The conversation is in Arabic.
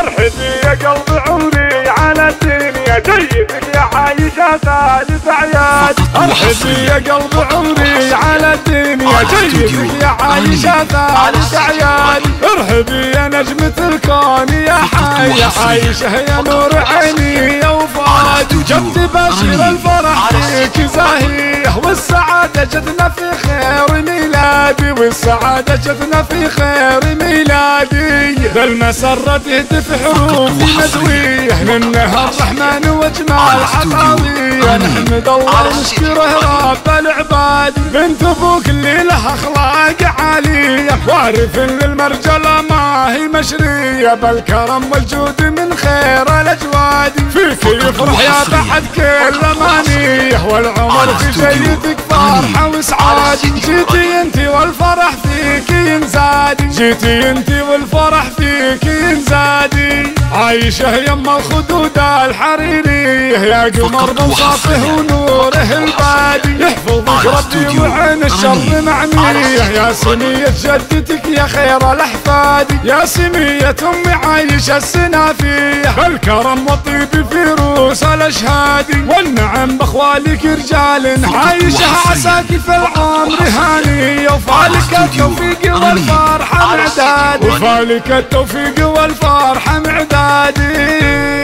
ارحبي يا قلب عمري على الدنيا جيدك يا عايشة ثالث اعياد ارحبي يا قلب عمري على الدنيا جيدك يا عايشة ثالث اعياد ارحبي يا نجمة الكون يا حي يا عايشة يا نور عيني يا وفاد جبت بشير الفرح فيك زاهية والسعادة جتنا في خير ميلادي والسعادة جتنا في خير ميلادي. ذا المسرة تهتف حروفي مدوية منها الرحمن وجمال عطاوية نحمد الله ونشكره رب العباد بنت أبوك اللي لها اخلاق عالية وارث للمرجلة ما هي مشرية بالكرم والجود من خير الأجواد. فيك يفرح يا بعد كل أمانية. والعمر في جيدك فرحة وسعاد جيتي أنت والفرح فيك ينزاد جيتي أنت والفرح فيك ينزادي. عايشة يما الخدود الحريرية يا قمر بوصافه ونوره البادي. يحفظك ربي وعين الشر معمية يا سمية جدتك يا خير الأحفاد. يا سمية امي عايشة السنافية بالكرم والطيب في روس الاشهادي والنعم بأخوالك رجال. عايشة عساك في العمر هانية وفالك التوفيق والفرحة معداد وفالك التوفيق والفرحة معدادي.